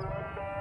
Música